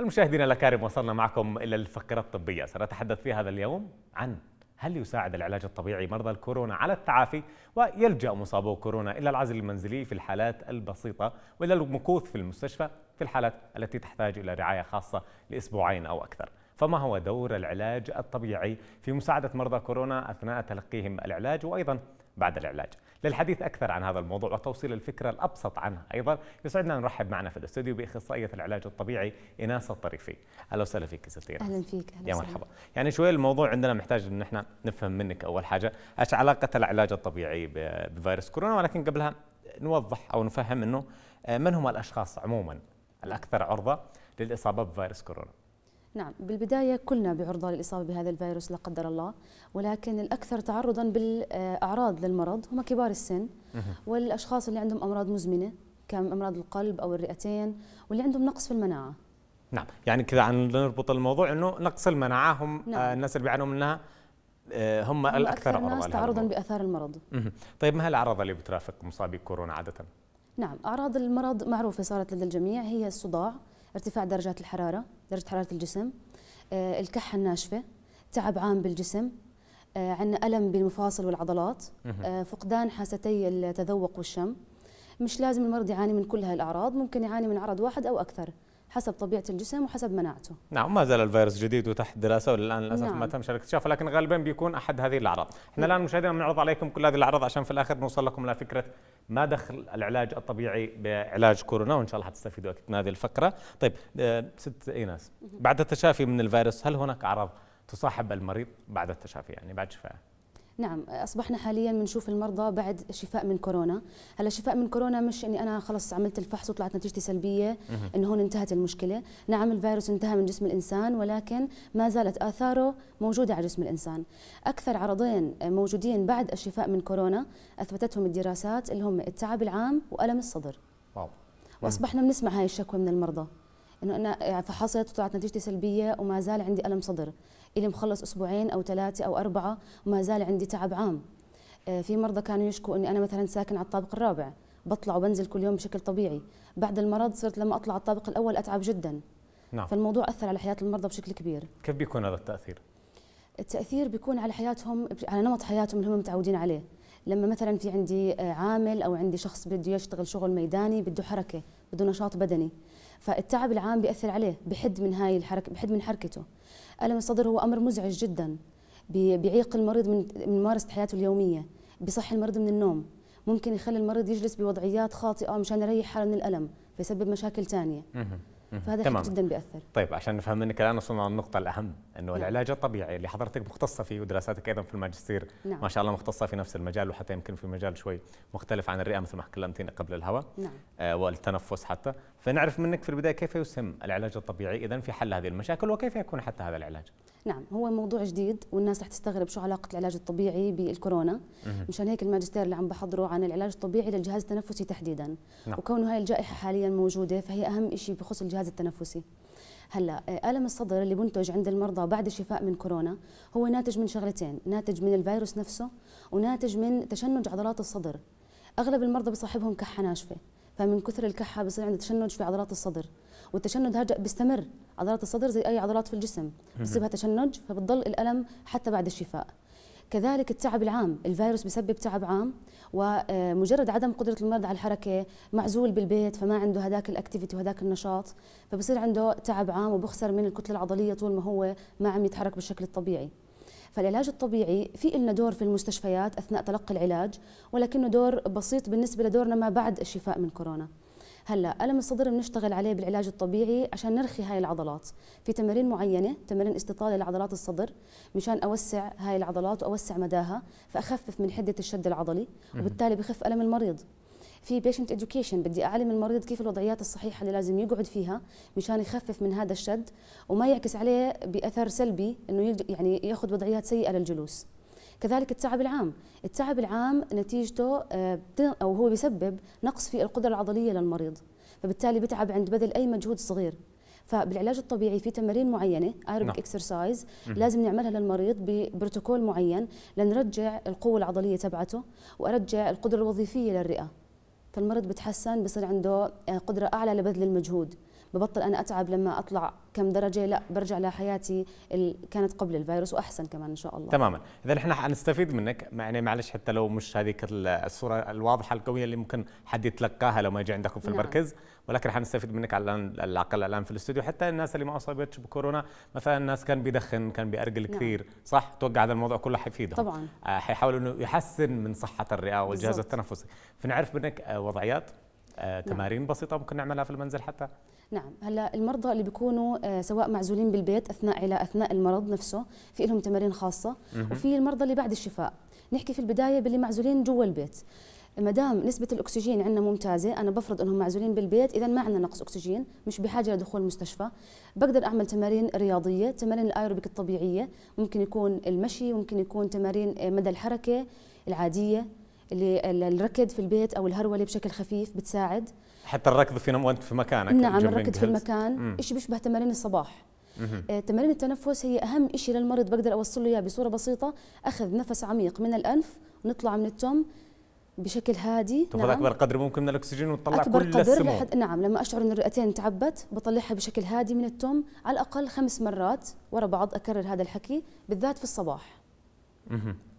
المشاهدين الأكارم وصلنا معكم إلى الفقرة الطبية. سنتحدث في هذا اليوم عن هل يساعد العلاج الطبيعي مرضى الكورونا على التعافي ويلجأ مصابو كورونا إلى العزل المنزلي في الحالات البسيطة وإلى المكوث في المستشفى في الحالات التي تحتاج إلى رعاية خاصة لأسبوعين أو أكثر. فما هو دور العلاج الطبيعي في مساعدة مرضى كورونا أثناء تلقيهم العلاج وأيضا بعد العلاج؟ للحديث أكثر عن هذا الموضوع وتوصيل الفكرة الأبسط عنه أيضا يسعدنا نرحب معنا في الاستوديو بأخصائية العلاج الطبيعي إناس الطريفي. أهلا وسهلا فيك ستي إناس أهلا فيك أهلا يا. مرحبا. يعني شوي الموضوع عندنا محتاج إن إحنا نفهم منك أول حاجة. إيش علاقة العلاج الطبيعي بفيروس كورونا؟ ولكن قبلها نوضح أو نفهم إنه آه، من هم الأشخاص عموما الأكثر عرضة للإصابة بفيروس كورونا؟ نعم بالبداية كلنا بعرضة للإصابة بهذا الفيروس لا قدر الله ولكن الأكثر تعرضا بالأعراض للمرض هم كبار السن والأشخاص اللي عندهم أمراض مزمنة كامراض القلب أو الرئتين واللي عندهم نقص في المناعة نعم يعني كذا عن نربط الموضوع إنه نقص المناعة هم نعم. آه، الناس اللي بيعانوا منها آه، هم, هم الأكثر عرضة ناس لهذا تعرضا. بأثار المرض. طيب ما هي الأعراض اللي بترافق مصابي كورونا عادة نعم أعراض المرض معروفة صارت لدى الجميع هي الصداع ارتفاع درجات الحرارة درجة حرارة الجسم. آه، الكحة الناشفة تعب عام بالجسم. آه، عندنا ألم بالمفاصل والعضلات. آه، فقدان حاستي التذوق والشم. مش لازم المرض يعاني من كل هاي الأعراض ممكن يعاني من عرض واحد أو أكثر. حسب طبيعة الجسم وحسب مناعته. نعم ما زال الفيروس جديد وتحت دراسة وللان للأسف نعم. ما تم شركة اكتشافه لكن غالبا بيكون أحد هذه الأعراض. إحنا الآن مشاهدينا بنعرض عليكم كل هذه الأعراض عشان في الآخر نوصل لكم لفكره ما دخل العلاج الطبيعي بعلاج كورونا وإن شاء الله حتستفيدوا من هذه الفقرة. طيب آه، ست إيناس بعد التشافي من الفيروس هل هناك أعراض تصاحب المريض بعد التشافي؟ يعني بعد شفائه نعم أصبحنا حاليا بنشوف المرضى بعد شفاء من كورونا. هلا شفاء من كورونا مش إني أنا خلص عملت الفحص وطلعت نتيجتي سلبية إنه هون انتهت المشكلة. نعم الفيروس انتهى من جسم الإنسان ولكن ما زالت آثاره موجودة على جسم الإنسان. أكثر عرضين موجودين بعد الشفاء من كورونا أثبتتهم الدراسات اللي هم التعب العام وألم الصدر. واو. وأصبحنا بنسمع هاي الشكوى من المرضى إنه أنا فحصت وطلعت نتيجتي سلبية وما زال عندي ألم صدر. إلي مخلص أسبوعين أو ثلاثة أو أربعة وما زال عندي تعب عام. آه، في مرضى كانوا يشكوا إني أنا مثلا ساكن على الطابق الرابع. بطلع وبنزل كل يوم بشكل طبيعي. بعد المرض صرت لما أطلع على الطابق الأول أتعب جدا. نعم. فالموضوع أثر على حياة المرضى بشكل كبير. كيف بيكون هذا التأثير؟ التأثير بيكون على حياتهم على نمط حياتهم اللي هم متعودين عليه. لما مثلا في عندي آه، عامل أو عندي شخص بده يشتغل شغل ميداني بده حركة بده نشاط بدني. فالتعب العام بيأثر عليه بحد من هاي الحركه بحد من حركته. ألم الصدر هو أمر مزعج جدا بي- بيعيق المريض من ممارسة حياته اليومية بيصحي المريض من النوم ممكن يخلي المريض يجلس بوضعيات خاطئة مشان يريح حالة من الألم فيسبب مشاكل. مهم. فهذا. الحكي جدا بيأثر طيب عشان نفهم منك الآن وصلنا للنقطة الأهم إنه نعم. العلاج الطبيعي اللي حضرتك مختصة فيه ودراساتك أيضا في الماجستير نعم. ما شاء الله مختصة في نفس المجال وحتى يمكن في مجال شوي مختلف عن الرئة مثل ما كلمتينا قبل الهواء نعم آه والتنفس حتى فنعرف منك في البداية كيف يسهم العلاج الطبيعي. إذا في حل هذه المشاكل وكيف يكون حتى هذا العلاج؟ نعم هو موضوع جديد والناس رح تستغرب شو علاقة العلاج الطبيعي بالكورونا. مشان هيك الماجستير اللي عم بحضره عن العلاج الطبيعي للجهاز التنفسي تحديدا. نعم. وكونه هاي الجائحة حاليا موجودة فهي أهم شيء بخص الجهاز التنفسي. هلا آه، ألم الصدر اللي بنتج عند المرضى بعد الشفاء من كورونا هو ناتج من شغلتين ناتج من الفيروس نفسه وناتج من تشنج عضلات الصدر. أغلب المرضى بصاحبهم كحة ناشفة. فمن كثر الكحة بصير عنده تشنج في عضلات الصدر والتشنج هذا بيستمر. عضلات الصدر زي أي عضلات في الجسم بصيبها تشنج فبتضل الألم حتى بعد الشفاء. كذلك التعب العام الفيروس بسبب تعب عام ومجرد عدم قدرة المرضى على الحركة معزول بالبيت فما عنده هذاك ال activity وهذاك النشاط فبصير عنده تعب عام وبخسر من الكتلة العضلية طول ما هو ما عم يتحرك بالشكل الطبيعي. فالعلاج الطبيعي في لنا دور في المستشفيات أثناء تلقي العلاج ولكنه دور بسيط بالنسبة لدورنا ما بعد الشفاء من كورونا. هلأ ألم الصدر بنشتغل عليه بالعلاج الطبيعي عشان نرخي هاي العضلات؟ في تمارين معينة تمارين استطالة لعضلات الصدر مشان أوسع هاي العضلات وأوسع مداها فأخفف من حدة الشد العضلي وبالتالي بخف ألم المريض. في patient education بدي أعلم المريض كيف الوضعيات الصحيحة اللي لازم يقعد فيها مشان يخفف من هذا الشد وما يعكس عليه بأثر سلبي إنه يعني يأخذ وضعيات سيئة للجلوس. كذلك التعب العام. التعب العام نتيجته آه، أو هو بيسبب نقص في القدرة العضلية للمريض فبالتالي بتعب عند بذل أي مجهود صغير. فبالعلاج الطبيعي في تمارين معينة نعم. aerobic exercise لازم نعملها للمريض ببروتوكول معين لنرجع القوة العضلية تبعته وأرجع القدرة الوظيفية للرئة. فالمريض بتحسن بصير عنده آه، قدرة أعلى لبذل المجهود. ببطل أنا أتعب لما أطلع كم درجة لا برجع لحياتي ال... كانت قبل الفيروس وأحسن كمان إن شاء الله. تماما. اذا إحنا حنستفيد منك. يعني معلش حتى لو مش هذيك الصورة الواضحة القوية اللي ممكن حد يتلقاها لو ما يجي عندكم في نعم. المركز. ولكن حنستفيد منك على الأقل الآن في الاستوديو. حتى الناس اللي ما أصابتش بكورونا مثلا الناس كان بيدخن كان بيأرجل نعم. كثير. صح؟ توقع هذا الموضوع كله حيفيدهم. طبعا. آه حيحاول إنه يحسن من صحة الرئة والجهاز التنفسي. فنعرف منك آه وضعيات آه نعم. تمارين بسيطة ممكن نعملها في المنزل حتى؟ نعم. هلا المرضى اللي بيكونوا آه سواء معزولين بالبيت أثناء إلى أثناء المرض نفسه في لهم تمارين خاصة وفي المرضى اللي بعد الشفاء. نحكي في البداية باللي معزولين جوا البيت. ما دام نسبة الأكسجين عندنا ممتازة أنا بفرض أنهم معزولين بالبيت إذا ما عندنا نقص أكسجين مش بحاجة لدخول المستشفى بقدر أعمل تمارين رياضية تمارين الآيروبيك الطبيعية ممكن يكون المشي ممكن يكون تمارين مدى الحركة العادية اللي الركض في البيت أو الهرولة بشكل خفيف بتساعد. حتى الركض في وانت في مكانك نعم الركض في المكان. شيء بيشبه تمارين الصباح. آه تمارين التنفس هي أهم شيء للمريض بقدر أوصل له إياه بصورة بسيطة. أخذ نفس عميق من الأنف ونطلع من التم بشكل هادي. تاخذ نعم. أكبر قدر ممكن من الأكسجين وتطلع أكبر كل قدر؟ السموم. لحد نعم لما أشعر ان الرئتين تعبت بطلعها بشكل هادي من التم على الأقل خمس مرات ورا بعض أكرر هذا الحكي بالذات في الصباح.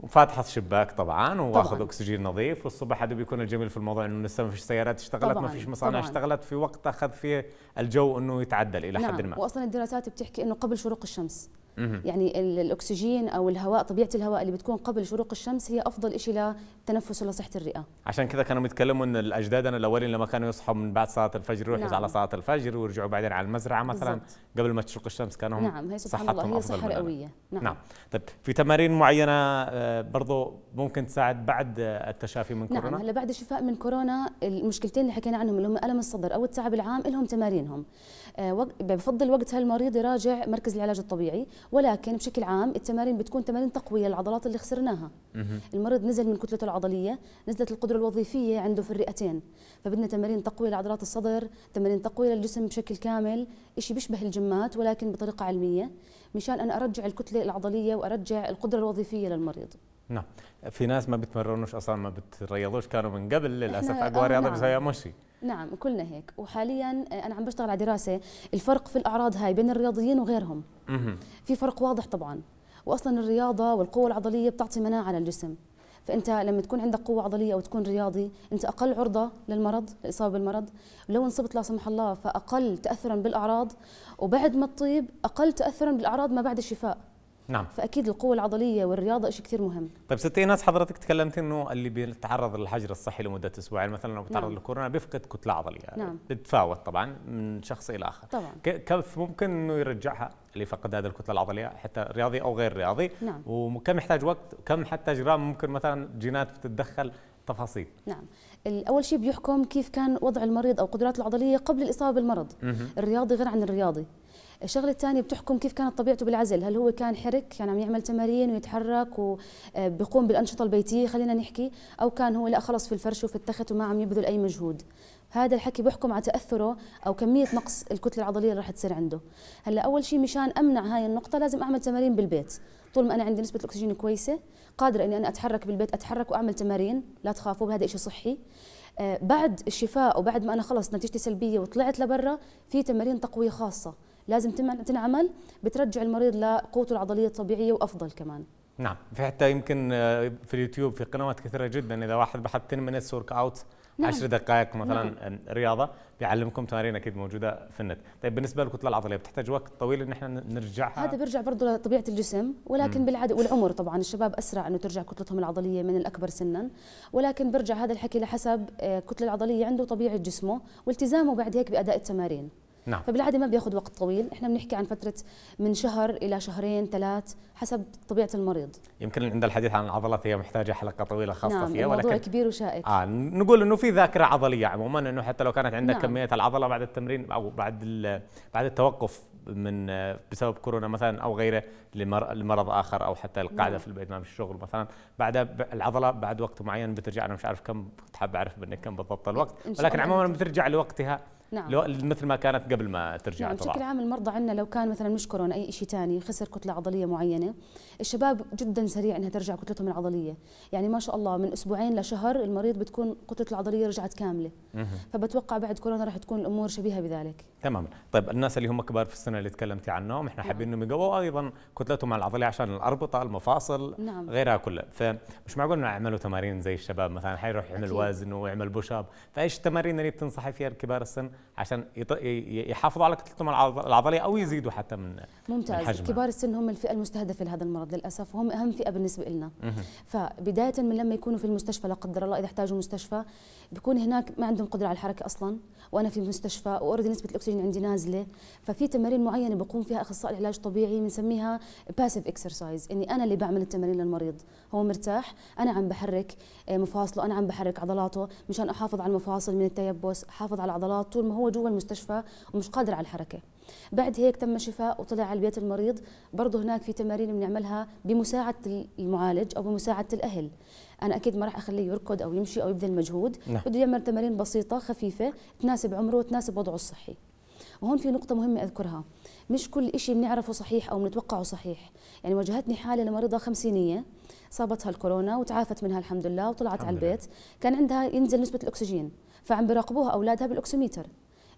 وفاتحة الشباك طبعا وآخذ أكسجين نظيف والصبح هذا بيكون الجميل في الموضوع إنه لسه ما فيش سيارات اشتغلت ما فيش مصانع طبعاً. اشتغلت في وقت أخذ فيه الجو إنه يتعدل إلى نعم. حد ما واصلا الدراسات بتحكي إنه قبل شروق الشمس يعني الأكسجين أو الهواء طبيعة الهواء اللي بتكون قبل شروق الشمس هي أفضل شيء للتنفس ولصحه الرئة عشان كذا كانوا بيتكلموا إن الاجدادنا الأولين لما كانوا يصحوا من بعد صلاة الفجر يروحوا نعم. على صلاة الفجر ويرجعوا بعدين على المزرعة مثلا بالزبط. قبل ما تشرق الشمس كانوا نعم هي سبحان الله هي صحة رئوية نعم. نعم طيب في تمارين معينة آه، برضو ممكن تساعد بعد التشافي من نعم، كورونا؟ نعم هلا بعد الشفاء من كورونا المشكلتين اللي حكينا عنهم اللي هم ألم الصدر أو التعب العام لهم تمارينهم. آه، بفضل وقتها المريض يراجع مركز العلاج الطبيعي ولكن بشكل عام التمارين بتكون تمارين تقوية للعضلات اللي خسرناها. المريض نزل من كتلته العضلية نزلت القدرة الوظيفية عنده في الرئتين فبدنا تمارين تقوية لعضلات الصدر تمارين تقوية للجسم بشكل كامل شيء بيشبه الجمات ولكن بطريقة علمية مشان أنا أرجع الكتلة العضلية وأرجع القدرة الوظيفية للمريض. نعم. في ناس ما بتمرنوش أصلا ما بتريضوش. كانوا من قبل للأسف أقوى رياضة نعم. بس مشي. نعم كلنا هيك. وحاليا أنا عم بشتغل على دراسة. الفرق في الأعراض هاي بين الرياضيين وغيرهم. في فرق واضح طبعا. واصلا الرياضة والقوة العضلية بتعطي مناعة للجسم. فأنت لما تكون عندك قوة عضلية أو تكون رياضي أنت أقل عرضة للمرض الاصابه بالمرض. لو انصبت لا سمح الله فأقل تاثرا بالأعراض. وبعد ما تطيب أقل تاثرا بالأعراض ما بعد الشفاء. نعم. فأكيد القوة العضلية والرياضة شيء كثير مهم. طيب ستي ناس حضرتك تكلمت إنه اللي بيتعرض للحجر الصحي لمدة أسبوعين مثلا لو بيتعرض نعم. للكورونا بيفقد كتلة عضلية. نعم. بتتفاوت طبعا من شخص إلى آخر. طبعا. كيف ممكن إنه يرجعها اللي فقد هذه الكتلة العضلية حتى رياضي أو غير رياضي؟ نعم. وكم يحتاج وقت؟ كم حتى جرام ممكن مثلا جينات بتتدخل؟ تفاصيل. نعم. أول شيء بيحكم كيف كان وضع المريض أو قدراته العضلية قبل الاصابه بالمرض الرياضي غير عن الرياضي. الشغلة الثانية بتحكم كيف كانت طبيعته بالعزل. هل هو كان حرك كان عم يعمل تمارين ويتحرك وبيقوم آه، بالأنشطة البيتية خلينا نحكي أو كان هو لا خلص في الفرش وفي التخت وما عم يبذل أي مجهود. هذا الحكي بيحكم على تأثره أو كمية نقص الكتلة العضلية اللي راح تصير عنده. هلأ أول شيء مشان أمنع هاي النقطة لازم أعمل تمارين بالبيت. طول ما أنا عندي نسبة الأكسجين كويسة قادرة إني أنا أتحرك بالبيت أتحرك وأعمل تمارين لا تخافوا هذا شيء صحي. آه بعد الشفاء وبعد ما أنا خلص نتيجتي سلبية وطلعت لبرا في تمارين تقوية خاصة. لازم تنعمل بترجع المريض لقوته العضلية الطبيعية وأفضل كمان. نعم في حتى يمكن آه، في اليوتيوب في قنوات كثيرة جدا إذا واحد بحث 10 minutes workout نعم. 10 دقائق مثلا نعم. رياضة بيعلمكم تمارين أكيد موجودة في النت. طيب بالنسبة للكتله العضلية بتحتاج وقت طويل إن إحنا نرجعها؟ هذا بيرجع برضه لطبيعة الجسم ولكن بالعادة والعمر طبعا الشباب أسرع إنه ترجع كتلتهم العضلية من الأكبر سنا. ولكن برجع هذا الحكي لحسب الكتله آه، العضلية عنده طبيعة جسمه والتزامه بعد هيك بأداء التمارين. نعم. فبالعادة ما بياخذ وقت طويل إحنا بنحكي عن فترة من شهر إلى شهرين ثلاث حسب طبيعة المريض يمكن عند الحديث عن العضلات هي محتاجة حلقة طويلة خاصة نعم فيها ولكن كبير وشائك آه نقول إنه في ذاكرة عضلية عموما إنه حتى لو كانت عندك نعم. كمية العضلة بعد التمرين أو بعد بعد التوقف من بسبب كورونا مثلا أو غيره لمرض آخر أو حتى القعده نعم. في البيت ما في الشغل مثلا بعد العضلة بعد وقت معين بترجع أنا مش عارف كم حابب أعرف منك كم بالضبط الوقت ولكن عموما بترجع لوقتها نعم. لو مثل ما كانت قبل ما ترجع نعم بشكل عام المرضى عندنا لو كان مثلا مش كورونا أي شيء ثاني خسر كتلة عضلية معينة الشباب جدا سريع إنها ترجع كتلتهم العضلية. يعني ما شاء الله من أسبوعين لشهر المريض بتكون كتلته العضلية رجعت كاملة. فبتوقع بعد كورونا راح تكون الأمور شبيهة بذلك. تماما. طيب الناس اللي هم كبار في السن اللي تكلمتي عنهم إحنا حابين إنهم يقووا أيضا كتلتهم العضليه عشان الأربطة المفاصل نعم. غيرها كلها فمش معقول إنه يعملوا تمارين زي الشباب مثلا حيروح يعمل أكيد. وزن ويعمل بوش اب فإيش التمارين اللي بتنصحي فيها كبار السن عشان يحافظوا على كتلتهم العض- العضليه أو يزيدوا حتى من من ممتاز. حجمها. كبار السن هم الفئة المستهدفة لهذا المرض للأسف وهم أهم فئة بالنسبة لنا فبداية من لما يكونوا في المستشفى لا قدر الله إذا احتاجوا مستشفى بيكون هناك ما عندهم قدرة على الحركة أصلا وأنا في مستشفى و already نسبة الأكسجين عندي نازلة. ففي تمارين معينة بقوم فيها أخصائي العلاج الطبيعي بنسميها passive exercise إني أنا اللي بعمل التمارين للمريض. هو مرتاح أنا عم بحرك آه، مفاصله أنا عم بحرك عضلاته مشان أحافظ على المفاصل من التيبس أحافظ على العضلات طول ما هو جوا المستشفى ومش قادر على الحركة. بعد هيك تم شفاء وطلع على البيت المريض. برضه هناك في تمارين بنعملها بمساعدة المعالج أو بمساعدة الأهل. أنا أكيد ما راح أخليه يركض أو يمشي أو يبذل مجهود. نعم. بده يعمل تمارين بسيطة خفيفة تناسب عمره وتناسب وضعه الصحي. وهون في نقطة مهمة أذكرها. مش كل إشي بنعرفه صحيح أو بنتوقعه صحيح. يعني واجهتني حالة لمريضة خمسينية صابتها الكورونا وتعافت منها الحمد لله وطلعت الحمد على لله. البيت. كان عندها ينزل نسبة الأكسجين فعم بيراقبوها أولادها بالأكسوميتر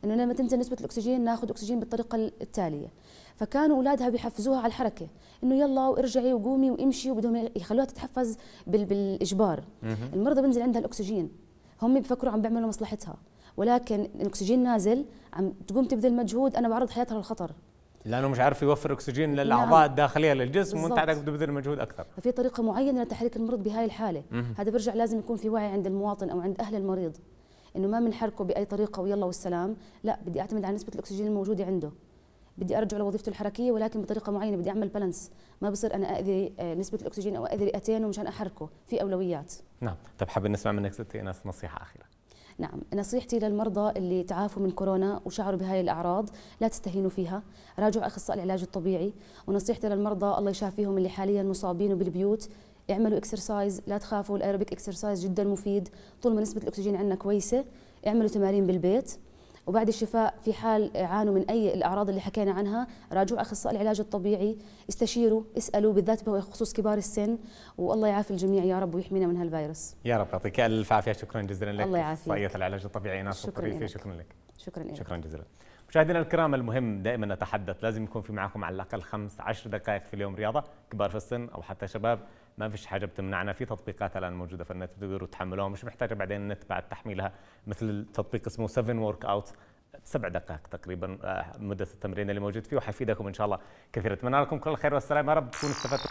إنه لما تنزل نسبة الأكسجين ناخذ أكسجين بالطريقة التالية. فكانوا أولادها بيحفزوها على الحركة. إنه يلا وارجعي وقومي وامشي وبدهم يخلوها تتحفز بال- بالإجبار المرضى بنزل عندها الأكسجين. هم بفكروا عم بيعملوا مصلحتها. ولكن الأكسجين نازل عم تقوم تبذل مجهود أنا بعرض حياتها للخطر. لأنه مش عارف يوفر أكسجين للأعضاء نعم. الداخلية للجسم وأنت. عندك يبذل مجهود أكثر. ففي طريقة معينة لتحريك المريض بهاي الحالة. هذا برجع لازم يكون في وعي عند المواطن أو عند أهل المريض. إنه ما بنحركه بأي طريقة ويلا والسلام. لا بدي أعتمد على نسبة الأكسجين الموجودة عنده. بدي أرجع لوظيفته الحركية ولكن بطريقة معينة بدي أعمل balance ما بصير أنا اذي آه، نسبة الأكسجين أو اذي رئتين ومشان أحركه. في أولويات. نعم. طيب حابين نسمع منك ستي ايناس نصيحة أخيرة. نعم. نصيحتي للمرضى اللي تعافوا من كورونا وشعروا بهاي الأعراض لا تستهينوا فيها. راجعوا أخصائي العلاج الطبيعي. ونصيحتي للمرضى الله يشافيهم اللي حاليا مصابين بالبيوت اعملوا exercise لا تخافوا ال aerobic exercise جدا مفيد. طول ما نسبة الأكسجين عندنا كويسة اعملوا تمارين بالبيت. وبعد الشفاء في حال عانوا من أي الأعراض اللي حكينا عنها راجعوا أخصائي العلاج الطبيعي استشيروا اسألوا بالذات بخصوص كبار السن والله يعافي الجميع يا رب ويحمينا من هالفيروس. يا رب يعطيك ألف عافية شكرا جزيلا لك. الله يعافيك. العلاج الطبيعي ايناس شكراً لك. شكرا لك. شكرا لك شكرا جزيلا. مشاهدينا الكرام المهم دائما نتحدث. لازم يكون في معكم على الأقل خمس عشر دقائق في اليوم رياضة كبار في السن أو حتى شباب. ما فيش حاجة بتمنعنا في تطبيقات الآن موجودة في النت بتقدروا تحملوها. مش محتاجة بعدين النت بعد تحميلها مثل تطبيق اسمه 7 ورك اوت سبع دقائق تقريبا آه، مدة التمرين اللي موجود فيه وحيفيدكم إن شاء الله كثير أتمنى لكم كل الخير والسلام يا رب. تكونوا استفدتوا